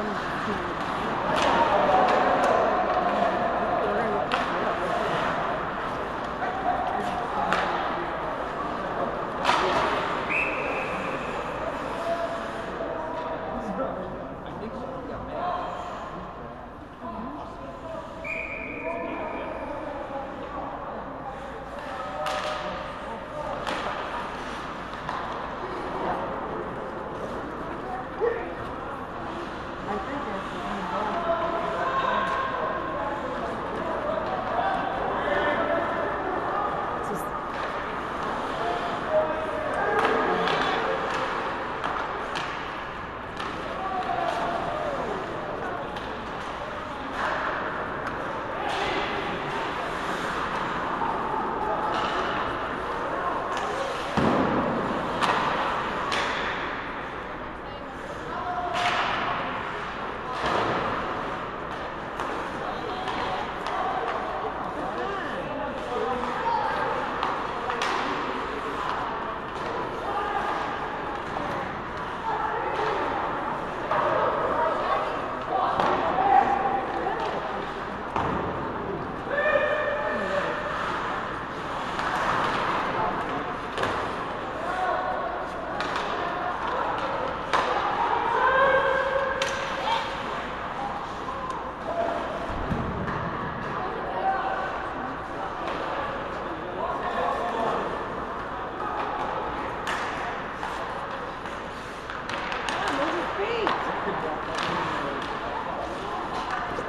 one.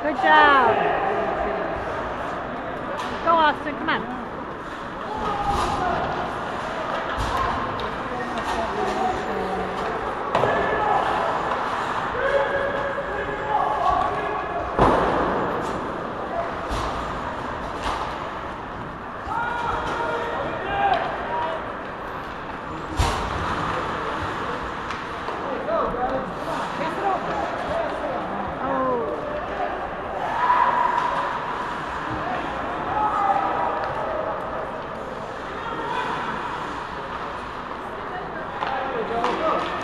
Good job. Go, Austin. Come on. Oh.